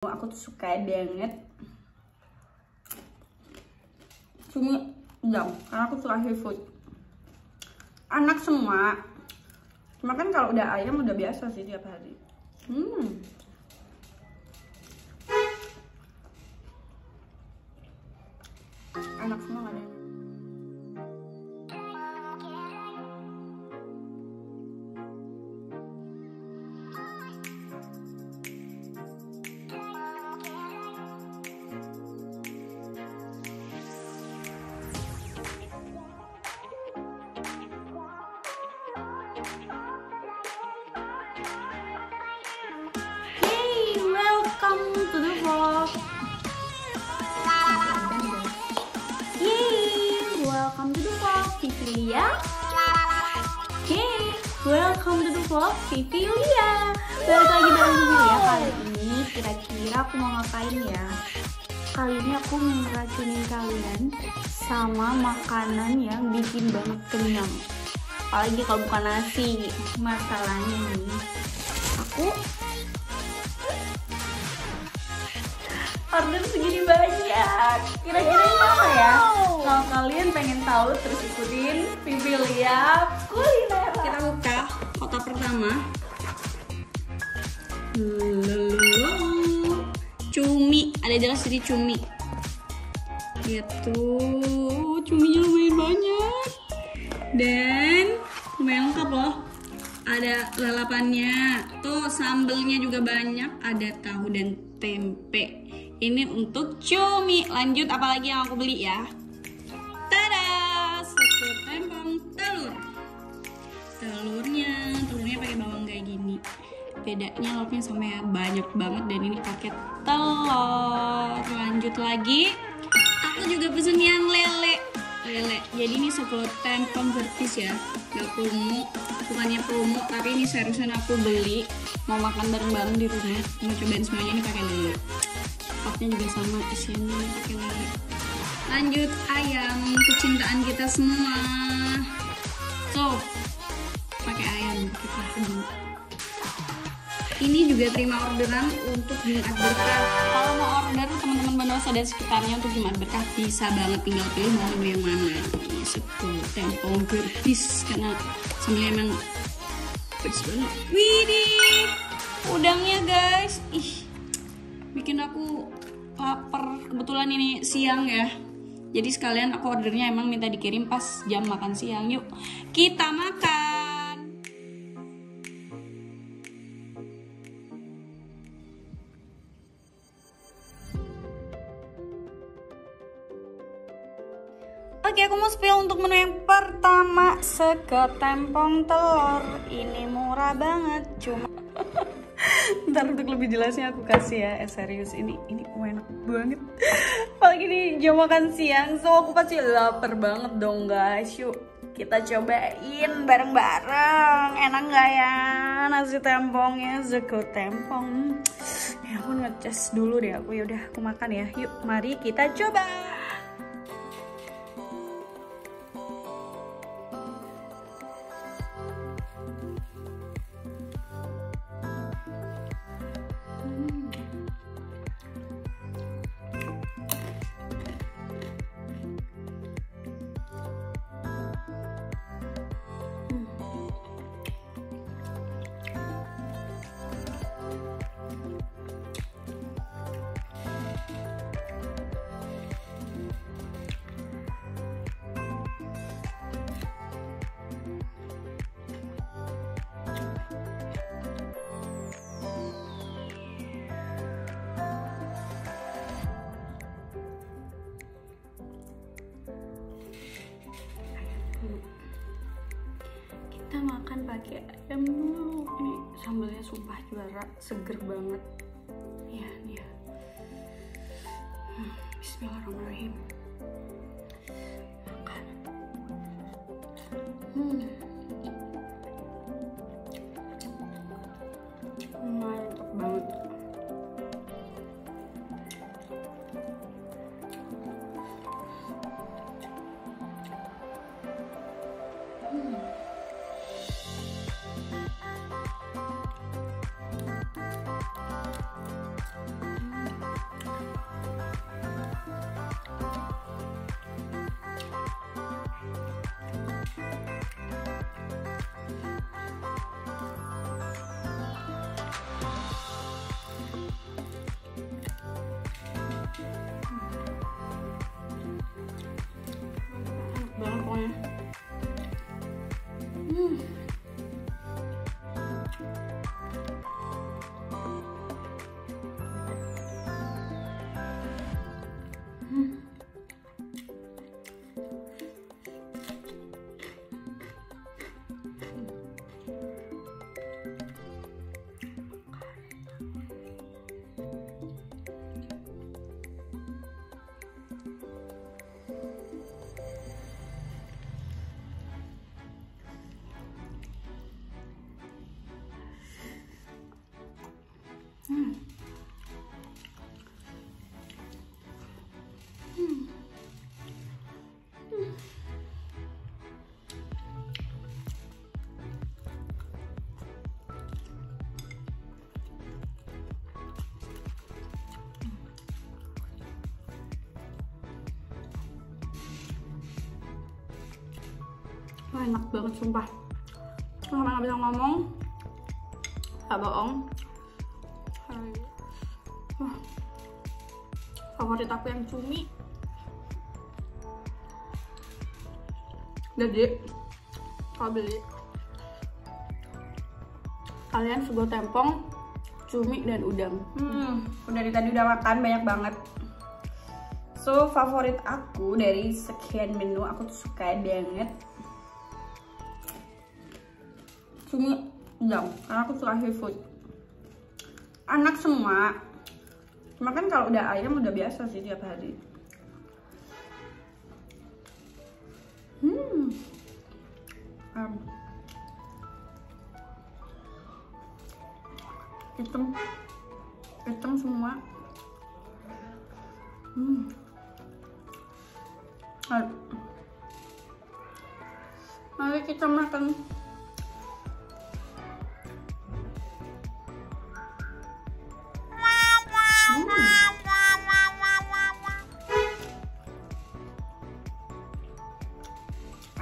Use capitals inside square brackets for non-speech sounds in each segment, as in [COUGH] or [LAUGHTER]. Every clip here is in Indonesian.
aku tuh suka banget. Cumi udang karena aku suka seafood anak semua cuma kan kalau udah ayam udah biasa sih tiap hari. Hmm. Enak semua ada Ya. Hey, welcome to the vlog, Vivi Yulia. Balik lagi bareng Vivi ya kali ini. Kira-kira aku mau ngapain ya? Kali ini aku mau ngeracunin kalian sama makanan yang bikin banget kenyang. Apalagi kalau bukan nasi. Masalahnya nih, aku order segini banyak kira-kira kalian pengen tahu terus ikutin Vivi Liap kuliner kita buka kotak pertama. Lalu, cumi ada jelas jadi cumi tuh cuminya lumayan banyak dan lumayan lengkap loh ada lalapannya tuh sambelnya juga banyak ada tahu dan tempe ini untuk cumi lanjut apalagi yang aku beli ya telurnya. Telurnya pakai bawang kayak gini. Bedanya lauknya sampai banyak banget dan ini pakai telur. Lanjut lagi. Aku juga pesen yang lele. Lele. Jadi ini satu tempong gratis ya. Gak promo bukannya promo tapi ini seriusan aku beli. Mau makan bareng-bareng di rumah. Mau cobain semuanya ini pakai lele. Paknya juga sama isiannya pakai lele. Lanjut ayam. Kecintaan kita semua. So kita dulu ini juga terima orderan untuk Jumat Berkah. Kalau mau order teman-teman Bandosa dan sekitarnya untuk Jumat Berkah bisa banget tinggal pilih mau yang mana. Ini sepuluh tempong gertis karena sambil emang pedes banget. Widih, udangnya guys. Ih, bikin aku lapar. Kebetulan ini siang ya. Jadi sekalian aku ordernya emang minta dikirim pas jam makan siang. Yuk, kita makan. Oke, aku mau spill untuk menu yang pertama. Seket tempong telur. Ini murah banget Cuma [LAUGHS] Ntar untuk lebih jelasnya aku kasih ya Eh serius, ini ini enak banget. Apalagi di jam makan siang So aku pasti lapar banget dong guys. Yuk kita cobain bareng-bareng. Enak gak ya nasi tempongnya? Seket tempong. Ya ampun ngecas dulu deh aku Yaudah aku makan ya. Yuk mari kita coba makan pakai ayam dulu. Ini sambalnya sumpah juara seger banget. Ya nih ya Hmm, Bismillahirrahmanirrahim Wah, enak banget sumpah. Sampai nggak bisa ngomong. Gak bohong. Favorit aku yang cumi. Jadi, kalau beli kalian sebuah tempong, cumi dan udang. Hmm, udah dari tadi udah makan banyak banget. So, favorit aku dari sekian menu aku tuh suka banget cumi udang karena aku suka seafood. Anak semua, cuma kan kalau udah ayam udah biasa sih tiap hari. Hmm. Um. Hitam, hitam semua. Hmm. Mari kita makan.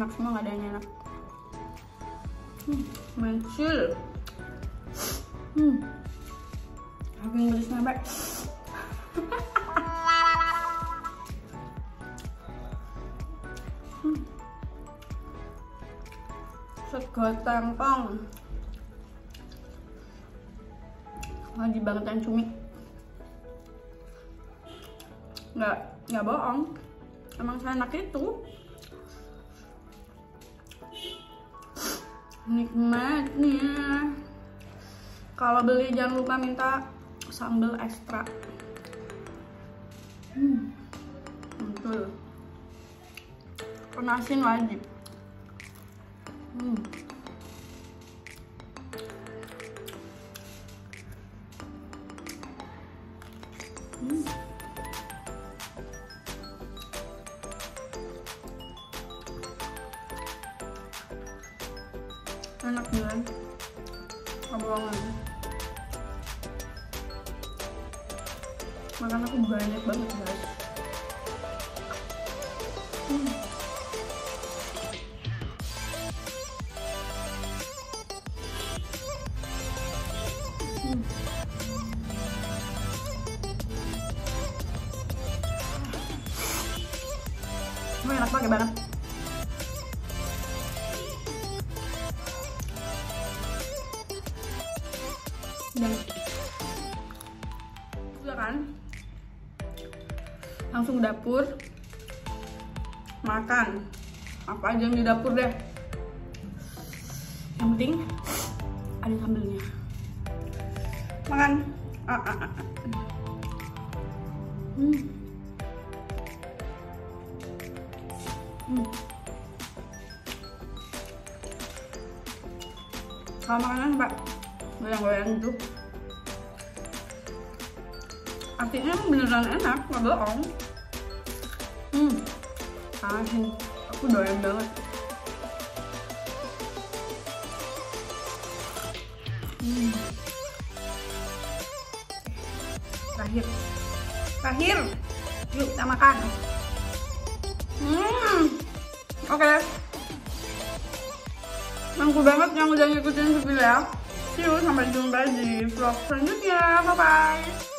Enak semua nggak ada yang enak. Hmm, mencil hmm. Aku pedes sampai hmm. sego tempong wajib banget yang cumi. Nggak nggak bohong. Emang saya enak itu nikmatnya. Kalau beli jangan lupa minta sambal ekstra. Hmm betul. Penasin wajib hmm. Makan aku banyak banget guys hmm. Hmm. enak banget banget dapur makan apa aja yang di dapur deh yang penting ada sambelnya makan ah, ah, ah. Hmm. Hmm. kalau makanan mbak goyang-goyang itu artinya beneran enak nggak bohong hmm asin aku doyan banget hmm. terakhir terakhir yuk kita makan hmm oke okay. Thank banget yang udah ngikutin video ya. See you, sampai jumpa di vlog selanjutnya. Bye-bye.